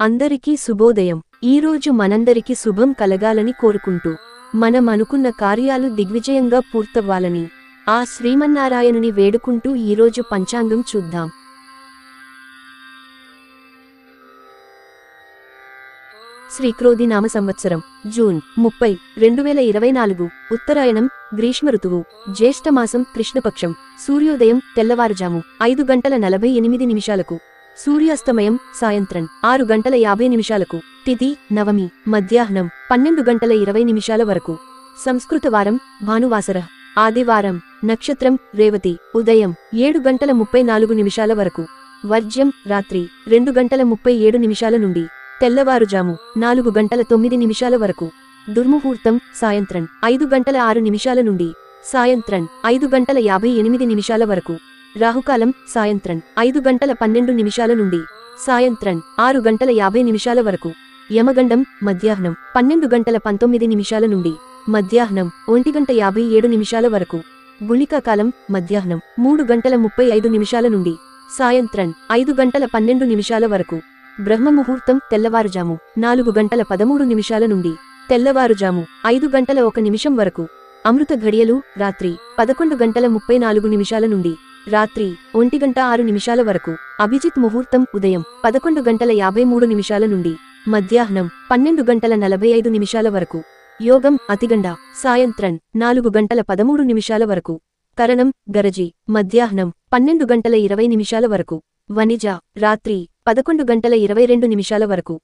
అందరికీ శుభోదయం. ఈరోజు మనందరికీ శుభం కలగాలని కోరుకుంటూ మనం అనుకున్న కార్యాలు దిగ్విజయంగా పూర్తవ్వాలని ఆ శ్రీమన్నారాయణుని వేడుకుంటూ ఈరోజు పంచాంగం చూద్దాం. శ్రీక్రోధి నామ సంవత్సరం జూన్ ముప్పై రెండు వేల ఇరవై నాలుగు ఉత్తరాయణం గ్రీష్మ ఋతువు జ్యేష్ఠమాసం కృష్ణపక్షం సూర్యోదయం తెల్లవారుజాము ఐదు గంటల నలభై ఎనిమిది నిమిషాలకు సూర్యాస్తమయం సాయంత్రం ఆరు గంటల యాభై నిమిషాలకు తిథి నవమి మధ్యాహ్నం పన్నెండు గంటల ఇరవై నిమిషాల వరకు. సంస్కృత వారం భానువాసర ఆదివారం నక్షత్రం రేవతి ఉదయం ఏడు గంటల ముప్పై నాలుగు నిమిషాల వరకు. వర్జ్యం రాత్రి రెండు గంటల ముప్పై ఏడు నిమిషాల నుండి. తెల్లవారుజాము నాలుగు గంటల తొమ్మిది నిమిషాల వరకు. దుర్ముహూర్తం సాయంత్రం ఐదు గంటల ఆరు నిమిషాల నుండి. సాయంత్రం ఐదు గంటల యాభై ఎనిమిది నిమిషాల వరకు. రాహుకాలం సాయంత్రం ఐదు గంటల పన్నెండు నిమిషాల నుండి. సాయంత్రం ఆరు గంటల యాభై నిమిషాల వరకు. యమగండం మధ్యాహ్నం పన్నెండు గంటల పంతొమ్మిది నిమిషాల నుండి. మధ్యాహ్నం ఒంటి గంట యాభై ఏడు నిమిషాల వరకు. గుళికాకాలం మధ్యాహ్నం మూడు గంటల ముప్పై ఐదు నిమిషాల నుండి. సాయంత్రం ఐదు గంటల పన్నెండు నిమిషాల వరకు. బ్రహ్మముహూర్తం తెల్లవారుజాము నాలుగు గంటల పదమూడు నిమిషాల నుండి. తెల్లవారుజాము ఐదు గంటల ఒక నిమిషం వరకు. అమృత ఘడియలు రాత్రి పదకొండు గంటల ముప్పై నాలుగు నిమిషాల నుండి. రాత్రి ఒంటి గంట ఆరు నిమిషాల వరకు అభిజిత్ ముహూర్తం ఉదయం పదకొండు గంటల యాభై మూడు నిమిషాల నుండి మధ్యాహ్నం పన్నెండు గంటల నలభై ఐదు నిమిషాల వరకు యోగం అతిగండ సాయంత్రం నాలుగు గంటల పదమూడు నిమిషాల వరకు కరణం గరజి మధ్యాహ్నం పన్నెండు గంటల ఇరవై నిమిషాల వరకు వనిజ రాత్రి పదకొండు గంటల ఇరవై రెండు నిమిషాల వరకు